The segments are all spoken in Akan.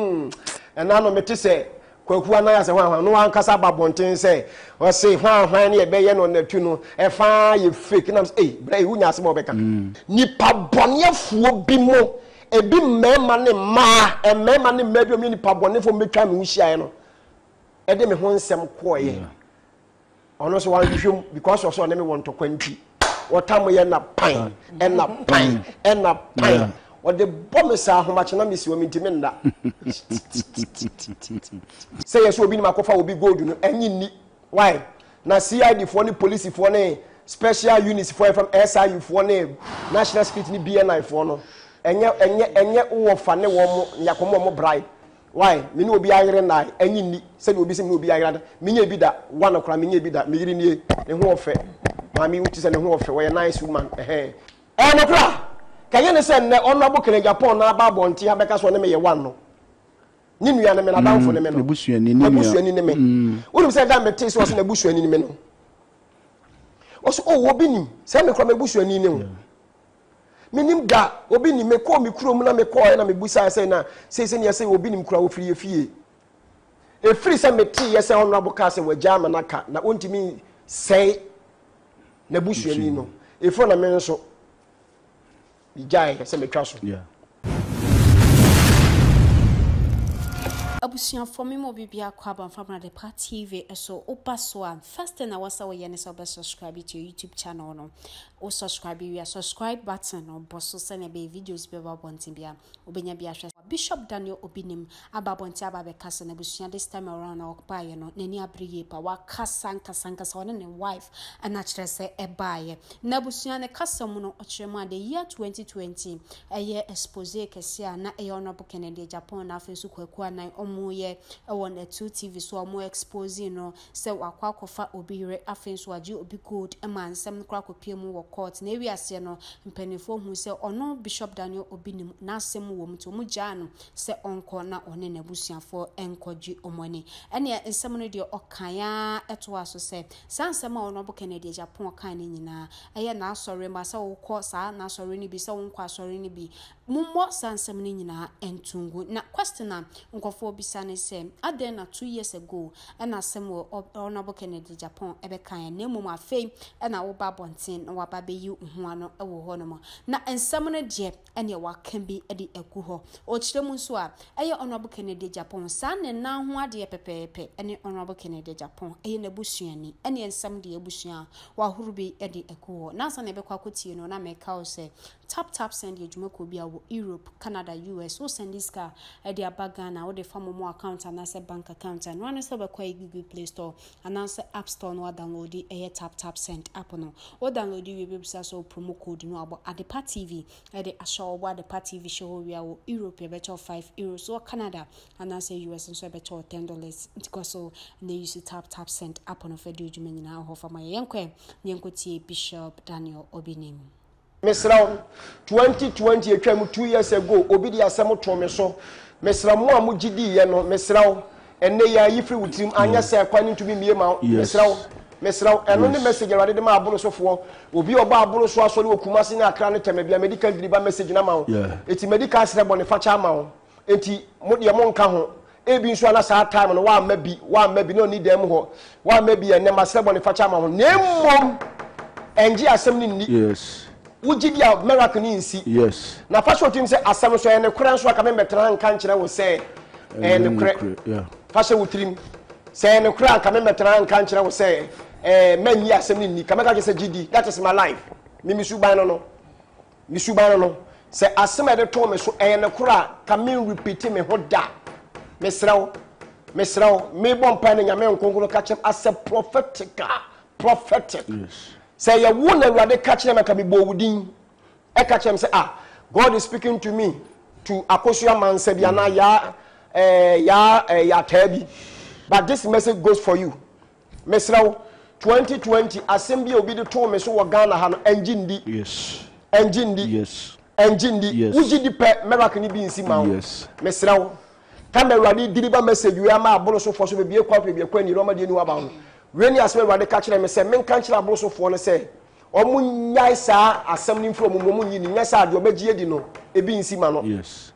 Hmm, ɛna no mete sɛ kwaku anan asɛ hwanhwan no ankasa ba bɔnten sɛ ɔse hwanhwan ne ɛbɛyɛ no natu no ɛfa yɛ fake nam sɛ ei brɛ wonya asɛm a wɔbɛka mm. nipa bɔneafoɔ bi mo ebi mmarima ne mmaa mmarima ne mmaa bi ɔmo yɛ nipa bɔnefoɔ mmetwa me ho hyiaeɛ no ɛde me ho nsɛm kɔɔeɛ yeah. ɔno nso wanhwehwɛ mu because ɔsɛ ɔne me wɔ ntɔkwa nti wɔta mo yɛ na pan ɛna pan ɛna pan ɔde bɔ me saa ahomakye na mesi wɔ me ntumi nna sɛ yɛ sɛ obi nim akɔfa obi gold no ɛnye nni why na cid foɔ ne polisi foɔ ne special units foɔ ɛfam siu foɔ ne national security ne bni foɔ no ɛnyɛ ɛnyɛ ɛnyɛ wɔfa ne wɔn yakɔmɔ wɔn bribe Wai me ne obi ayere nai ɛnye nni sɛdeɛ obi se me ne obi ayere ada menyɛɛ bi da wa no koraa menyɛɛ bi da me yere nie ne ho ɔfɛ maame wo tisɛ ne ho ɔfɛ ɔyɛ nice woman ɛhɛɛ. Ɛyɛ nokorɛ a? Ka ɛnyɛ ne sɛ nnɛ Honourable Kenneth Agyapong na aba abɔnten ha bɛka sɛ ɔne me yɛ one no. Ne nua ne me, n'adamfo ne me no. N'abusuani ne me. Wonim sɛ da a metee sɛ ɔse n'abusuani ne me no, ɔse oh obi nim, sɛ me koraa m'abusuani ne wo. Menim da, obi nim. Mekɔɔ me kurom na mekɔɔɛ na mebusaeɛ sɛ na seesei neɛ sɛ obi nim koraa wɔfiri yɛ fie. Ɛfiri sɛ meteeɛ sɛ Honourable kaa sɛ wagya ama no aka na ɔntumi nsɛe n'abusuani no, ɛfiri hɔ na me nso megyaeɛ sɛ mɛtwa so. Yeah. abusuafoɔ me ma obi biara kɔ Abanfamra the pa tv so woba so a first thing na wɔsɛ woyɛ ne sɛ wobɛ subscribe to your youtube channel no wo subscribe wie a, subscribe button no bɔ so sɛnea ɛbɛyɛ videos bi bɛba abɔnten biara wobɛnya bi ahwɛ. Bishop Daniel Obinim aba abɔnten aba abɛkasa n'abusua this time around na ɔbaeɛ no n'ani abere yie pa wakasa ankasa ankasa ɔne ne wife ɛna kyerɛ sɛ ɛbaeɛ n'abusua ne kasa mu no ɔkyerɛ mu a the year 2020 ɛyɛ expose kɛseɛ a na ɛyɛ Honourable Kennedy Agyapong na afei nso Kwaku Anan wɔyɛ ɛwɔ Natu TV so a wɔn expose no sɛ wakɔ akɔfa obi yere afei nso wagye obi gold ma nsɛm no koraa kɔpue mu wɔ court na ɛwii aseɛ no mpaninfoɔ huu sɛ ɔno Bishop Daniel Obi nim n'asɛm wɔ mu nti wɔn gyaa no sɛ ɔnkɔ na ɔne n'abusuafoɔ nkɔ gye wɔn ani ɛneɛ nsɛm no deɛ ɔkan ara ɛtoa so sɛ saa nsɛm a Honourable Kennedy Agyapong ɔkan no nyinaa ɛyɛ n'asɔre ma sɛ wokɔ saa n'asɔre no bi sɛ wonkɔ asɔre no bi Mommɔ saa nsɛm no nyinaa nto ngu. Na question a nkurɔfoɔ bisa ne sɛ, adɛn na two years ago na asɛm wɔ Honourable Kennedy Agyapong bɛkaeɛ na mmom afei na woba abɔnten na waba abɛyi wo ho ano wɔ hɔnom. Na nsɛm no deɛ ɛneɛ waka bi de agu hɔ. Ɔkyerɛ mu nso a, ɛyɛ Honourable Kennedy Agyapong. Saa ne nan ho adeɛ pɛpɛɛpɛ ne Honourable Kennedy Agyapong. Ɛyɛ n'abusuani. Ɛneɛ nsɛm deɛ abusua wahoro bi de agu hɔ. Na ansa na yɛbɛkɔ akɔtie no na meka wo sɛ, Tap Tap Send yɛ dwumakuo bi a wɔ Europe, Canada, US. Wo sɛnde sika a, ɛde aba Ghana a, wode fa momo account anaasɛ bank account a, ɛno ara ne sɛ wobɛkɔ ɛyɛ Google Play Store anaasɛ App Store na woadownloadi ɛyɛ Tap Tap Send app no. Wo downloadi wie bɛbisa sɛ wo promo code no abɔ Adepa TV ɛde ahyɛ hɔ, wobɔ Adepa TV hyɛ hɔ wie a, wɔ Europe yɛbɛkyɛ wo five Euros, wɔ Canada anaasɛ US nso yɛbɛkyɛ wo ten dollars. Nti kɔ so na use Tap Tap Send app no fa di wo dwuma nyinaa wɔ hɔ. Fa ma yɛ yɛnkɔ ɛ na yɛnkɔtie Bishop Daniel Obinim. Mesrɛ wo, 2020 atwa mu two years ago, obi de asɛm too me so. Mesrɛ mo a mo gye diiɛ no, mesrɛ wo, ɛnnɛ yi ara, yi firi wo tirim, anyɛ saa a kwan no ntumi mmue ma wo. Mesrɛ wo, mesrɛ wo, ɛno ne message a Awurade de maa Abonosofoɔ. Obi a ɔbɔ Abonoso asɔre wɔ Kumasi ne Accra no kyɛ me, bia mɛdi kan dwiri ba message no ama wo. Enti mɛdi kan asrɛ bɔnefakyɛ ama wo. Enti mo deɛ monka ho. Ebi nso a na saa time no wamma bi, wamma bi, na ɔnni dan mu hɔ, wamma bi a ɛnnɛ masrɛ bɔnefakyɛ ama ho. Na mmom ɛngye asɛm no nni. Wogye di a miracle no nsi. Na fa hyɛ wo tirim sɛ asɛm no so ɛyɛ nokorɛ nso a, ka memmɛtena ha nka nkyerɛ wo sɛ ɛyɛ nokorɛ. Fa hyɛ wo tirim sɛ ɛyɛ nokorɛ a, ka memmɛtena ha nka nkyerɛ wo sɛ ɛɛ, mannye asɛm no nni. Ka mɛka kyerɛ sɛ gye di, that is my life. Me me suban no no. Me suban no no, sɛ asem a ɛde too me so ɛyɛ nokore a, ka me nrepeati me ho da. Mesrɛ wo, mesrɛ wo, mebɔ mpae na Nyame Nkronkron ka kyerɛ me as a prophetical, prophetic. Sɛ ɛyɛ wo na Awurade ka kyerɛ me a, ka mebɔɔ wo din ɛka kyerɛ me sɛ ah, God is speaking to me to Akosua Amansa bi anaa Yaa, eh, Yaa, eh, Yataa bi. But this message goes for you. Mesrɛ wo, 2020 asɛm bi a obi de too me so wɔ Ghana ha no, ɛngye ndi. Ɛngye ndi. Ɛngye ndi. Wogye di pɛ, miracle no bi nsi ma wo. Mesrɛ wo, ka ma Awurade deliver message wei ama aborosofoɔ so, bebie kwan pɛ biako ani, na ɔma deɛ ɛni hɔ aba ho. Wei ne asɛm a Awurade ka kyerɛɛ me sɛ menka nkyerɛ aborosofoɔ no sɛ, wɔnnyae saa asɛm no mfiri wɔn mu, wɔnnye nni, nyɛ saa a, deɛ wɔbɛgye adi no, ebi nsi ma no.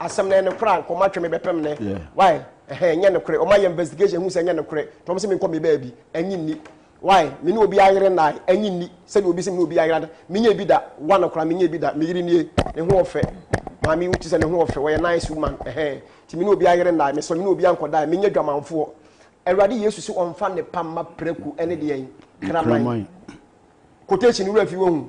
Asɛm no ɛne koro a nka ɔmo atwɛn me bɛpɛm nnɛ why ɛhɛn ɛnyɛ nokorɛ ɔmo ayɛ investigation ehu sɛ ɛnyɛ nokorɛ nti ɔmo se menkɔ me baabi ɛnye nni why me ne obi ayere nnae ɛnye nni sɛdeɛ obi se me ne obi ayere ada menyɛ bi da one koraa menyɛ bi da me yere nie ne ho ɔfɛ maame yi wote sɛ ne ho ɔfɛ wɔyɛ nice woman ɛhɛn nti me ne obi ayere nnae mesɔ me ne obi ankɔ dae menyɛ dwamanfoɔ Awurade Yesu se ɔmfa nnepa mma prɛko ɛne deɛn kraman quotation wura fi wɔhu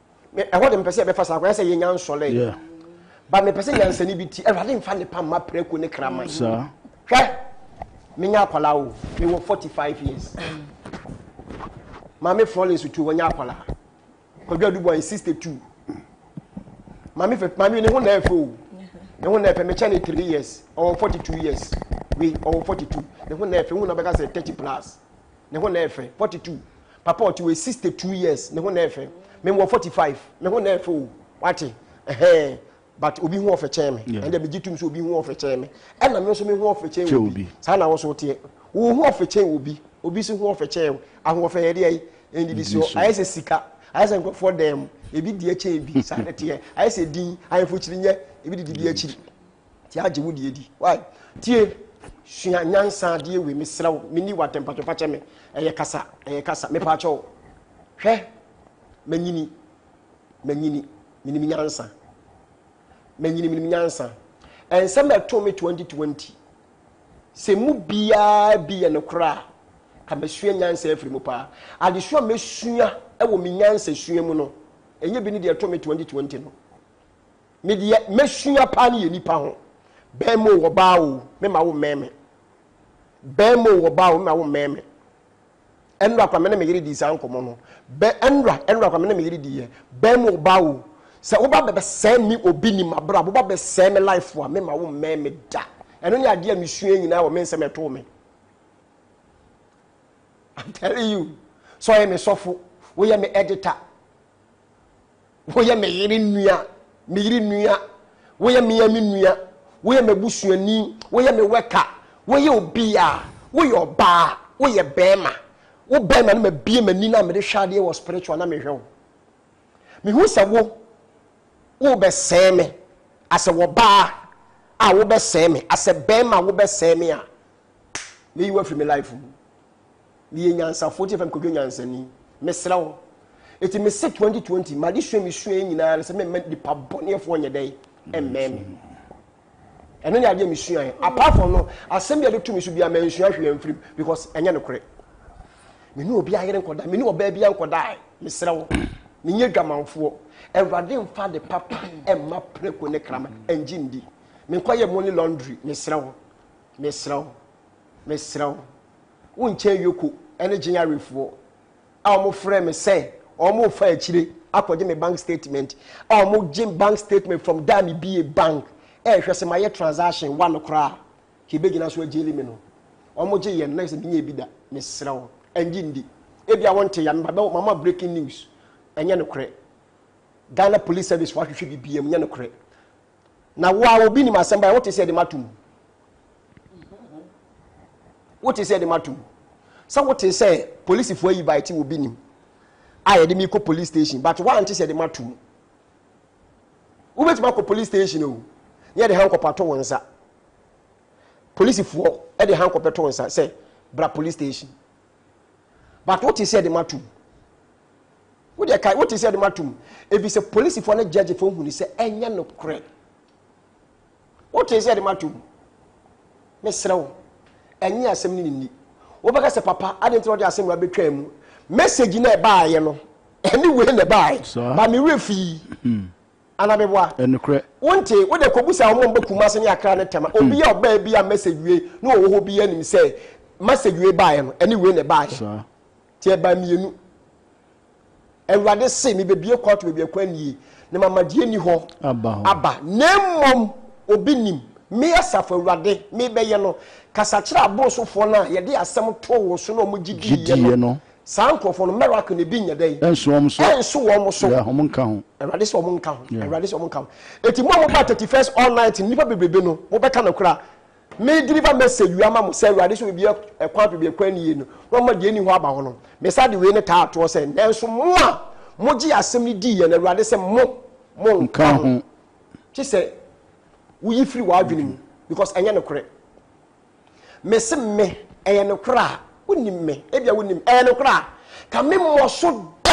ɛhɔ de mepɛ sɛ yɛbɛfa saa kwan sɛ yɛnya nsɔlɛ ba mepɛ sɛ nyansani bi ti awurade mfa ne pa mma prɛko ne kraman hwɛ menya akwala o mewɔ 45 years maame florence tu wɔnyɛ akwala kwadwo adubɔ ayɛ 62 maame fɛ maame ne ho na ɛfɛ o ne ho na ɛfɛ mekyɛ ne 3 years ɔwɔ 42 years wei ɔwɔ 42 ne ho na ɛfɛ wo na bɛka sɛ 30 plus ne ho na ɛfɛ forty two papa ɔte wɔ sixty two years ne ho na ɛfɛ me wɔ forty five me ho na ɛfɛ o wate ɛhɛn but obi ho ɔfɛ kyɛn mi ɛnna mi gye tum so obi ho ɔfɛ kyɛn mi ɛnna mi nso mi ho ɔfɛ kyɛn obi saa na wɔso teɛ wɔn ho ɔfɛ kyɛn obi obi si ho ɔfɛ kyɛn ahoɔfɛ yɛ deɛ yi ɛndidi so ayɛ sɛ sika ayɛ sɛ nkurɔfoɔ dan mu ebi deɛ kyɛn bi saa na teɛ ayɛ sɛ din ayɛfo kyiri nyɛ ebi didi bi akyiri. Nti agye wo deɛ di why tie sua nyansa adeɛ wei mesrɛ wo menni w'atɛmpatwɛ pakyɛ me ɛyɛ kasa ɛyɛ kasa mepaakyɛ wo hwɛ manyini manyini menim nyansa manyini menim nyansa ɛnsɛm ɛto me 2020 sɛ mu biara bi yɛ nokorɛ a ka masua nyansa afiri mu paa adesua mɛsua ɛwɔ me nyansa sua mu no ɛnyɛ bi ne deɛ ɛto me 2020 no Me deɛ mɛsua paa ne yɛ nipa ho. Bɛɛma o ɔbaa o mema wo mmɛn me. Bɛɛma o ɔbaa o mema wo mmɛn me. Ɛnora kora me ne me yere dii saa nkɔmmɔ no. Bɛ ɛnora ɛnora kora me ne me yere diiɛ. Bɛɛma o ɔbaa o sɛ woba bɛbɛsɛe me obi nim abrabɔ woba bɛsɛe me life a mema wo mmɛn me da. Ɛno ne adeɛ a mesua nyinaa wɔ me nsɛm ɛtoo me. I'm telling you. Sɛ ɔyɛ me sɔfo, woyɛ me editor. Woyɛ me yere nua, me yere nua. Woyɛ me a me nua. Woyɛ m'abusuani. Woyɛ me wɛka. Woyɛ obi a. Woyɛ ɔbaa. Woyɛ barima. Wo barima no mabie m'ani na mede hwɛ adeɛ wɔ spiritual na mehwɛ wo. Mehu sɛ wo wobɛsɛe me asɛ wɔbaa a wobɛsɛe me asɛ barima wobɛsɛe me a mɛyi wo afiri me life mu. meyɛ nyansafoɔ nti ɛfɛ mekɔdwa nyansani mesrɛ wo ɛti mesɛ 2020 made sua mesua yɛ nyinaa no sɛ mɛma nipa bɔneɛfoɔ nyɛ dɛn ɛmmɛn me ɛno ne adeɛ mesua yɛ apart from no asɛm bi a ɛde to me so bia mansua hwee amfirim because ɛnyɛ nokorɛ me ne obi ayere nkɔda me ne ɔbaa bi ankɔdae mesrɛ wo menyɛ dwamanfoɔ awurade mfa de papa ɛma preko ne krama ɛngye ndi menkɔyɛ mo ne laundry mesrɛ wo mesrɛ wo mesrɛ wo Wo nkyɛn Yoko ne Gye Yarefoɔ a wɔn frɛ me sɛ wɔn refa akyire akɔgye me bank statement a wɔn gye bank statement from da a me bie bank ɛrehwɛ sɛ mayɛ transaction one koraa nka ebegyina so agyeli me no wɔn gye yɛn na sɛ menyɛ ebi da mesrɛ wo ɛngye ndi ebi a wɔn te ya me ba bɛ mama breaking news ɛnyɛ no korɛ Ghana police service wahwehwɛ bibia mu nyɛ no korɛ na wo a obi nim asɛm ba wote sɛ de mato mu wote sɛ de mato mu sɛ wote sɛ polisifoɔ ayi bae te obi nim a yɛde mi kɔ police station but woante sɛ de mato mu wobɛtumi akɔ police station o ne yɛde hankɔpa to wo nsa polisifoɔ de hankɔpɛ to wo nsa sɛ bra police station but wote sɛ de matom wodeɛ kae wote sɛ de matom ɛfiri sɛ polisifoɔ ne gyagyefoɔ huni sɛ ɛnyɛ nokorɛ wote sɛ de matom mesrɛ wo ɛnye asɛm no nenni wobɛka sɛ papa ade nti na ɔde asɛm no abɛtwaa mu message na ɛbaeɛ no ɛne wei na ɛbaeɛ ba me werɛ fii hmm. Anabeboa. Ɛnokorɛ. Wontee? Wode kɔbusa wɔn a wɔba Kumasi ne Accra no ntɛm a, obi a ɔbaeɛ biara a message wei ne ɔwɔ hɔ biara nim sɛ message wei baeɛ no, ɛne wei na ɛbaeɛ. Saa. Nti ɛbaa mmienu. Awurade se, Mebɛbue kwan to baabi a kwan nnie, na mama deɛ ɛnni hɔ Aba hɔ. aba, na mmom obi nim. Me, Asafo Awurade, mebɛyɛ no. Kasa kyerɛ aborosofoɔ no a yɛde asɛm too wɔn so na wɔgye diiɛ no, Gye diiɛ no. Saa nkurɔfoɔ no, miracle na ebi nyɛ dɛn? Ɛnso wɔn so. Ɛnso wɔn so. Yeah, wɔn nka ho. Awurade sɛ wɔn nka ho. Yeah. Awurade sɛ wɔn nka ho. Eti mo a mo ba thirty first all night no, nipa bebrebe no, mo bɛka no kora. Me deliver message wi ama mo sɛ Awurade sɛ obi ɛkwan pɛ bi ɛkwan ni yie no, wɔn ma deɛ ni hɔ aba hɔ no. Me sa de wei ne taa toɔ sɛ, nanso mo a mo gye asɛm ni di yɛ no, Awurade sɛ mo mo nka ho. Kye sɛ woyi firi w'adwene mu because ɛnyɛ no korɛ. Mese me, ɛyɛ nokorɛ a, wonim me, ebia wonim, ɛyɛ nokorɛ a, ka me mmɔ so da.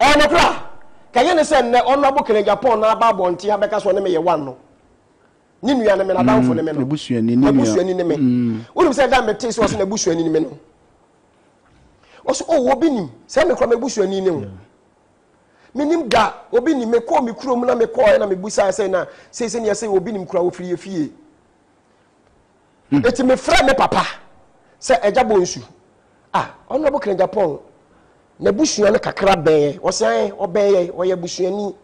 Ɛyɛ nokorɛ a, ka yɛ ne sɛ nnɛ ɔno abo kene Japan na aba abɔnten ha bɛka sɛ ɔne me yɛ one no. Ne nua ne me, n'adamfo ne me no. N'abusuani ne nua. N'abusuani ne me. Wonim sɛ da a metee sɛ ɔse n'abusuani ne me no, ɔse, oh, obi nim, sɛ me kora m'abusuani ne wo. Menim da, obi nim. Mekɔɔ me kurom na mekɔɔ na mebusaa sɛ na sei sɛ neɛ sɛ obi nim koraa wɔfiri yɛ fie. Hmm. Eti mefrɛ me papa sɛ agya bɔ nsu. Ah, Honorable Krejapong, n'abusua no kakra bɛn ɔsɛn ɔbɛn yɛ ɔyɛ abusuani.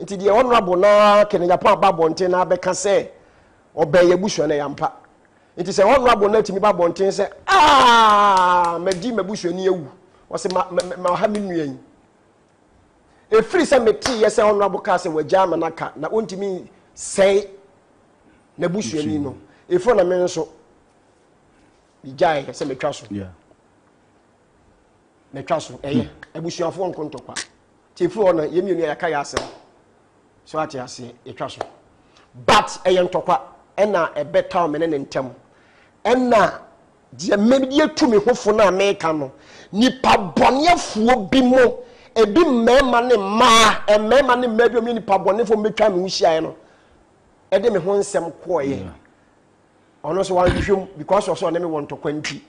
Nti deɛ Honorable na Krejapong aba abɔnten na abɛka sɛ ɔbɛn yɛ abusua no yɛ ampa. Nti sɛ honourable no atumi ba abɔnten sɛ aah madi m'abusuani awu wɔse ma ma ma ɔha me nua yi ɛfiri sɛ meteeɛ sɛ honourable kaa sɛ wagya ama no aka na ɔntumi sɛe n'abusuani no ɛfo na me nso megyaeɛ sɛ matwa so matwa so ɛyɛ abusuafoɔ nkontɔkwa nti ɛfiri hɔ no yɛmmienu a yɛaka yɛ asɛm So ate aseɛ? Yɛtwa so. But ɛyɛ ntɔkwa ɛna ɛbɛtaw me ne ne ntam. Ɛna deɛ mede atu me ho fo no a meka no, nipa bɔneɛfoɔ bi mo, ebi mmarima ne mmaa, mmarima ne mmaa bi a wɔyɛ nipa bɔnefoɔ mɛtwa me ho hyiaeɛ no, ɛde me ho nsɛm kɔɔeɛ. Yeah. ɔno nso wanhwehwɛ mu because ɔsɛ ɔne me wɔ ntɔkwa nti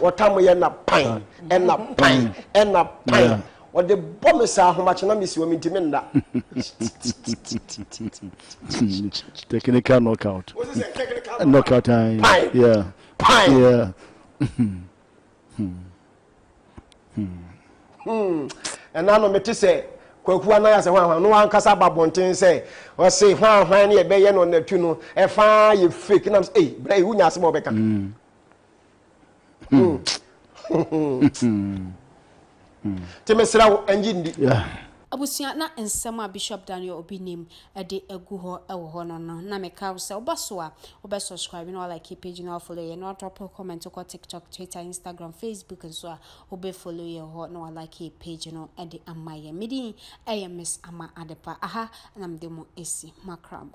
wɔta mo yɛ na pan ɛna pan ɛna pan ɔde bɔ me saa ahomakye na mesi wɔ me ntumi nna technical knockout knockout pan pan Hmm. ɛna no mete sɛ kwaku anan asɛ hwanhwan no ankasa aba bɔnten sɛ ɔse hwanhwan ne ɛbɛyɛ no ɔnatu no ɛfaa yɛ fake nam sɛ ei brɛ yi wonya asɛm a wɔbɛka hmm. Hmm. Nti mesrɛ wo, ngye ndi. Abusua, na nsɛm a Bishop Daniel Obi Nim de agu hɔ wɔ hɔ no no, na mekae wo sɛ woba so a, wobɛ subscribe na woalike page na woafollow yɛn na woadrop wo comment kɔ TikTok, Twitter, Instagram, Facebook nso a, wobɛfollow yɛn hɔ na woalike page no de ama yɛn. Me din yɛ Miss Ama Adepa. Aha na mede mo asi. Makramo.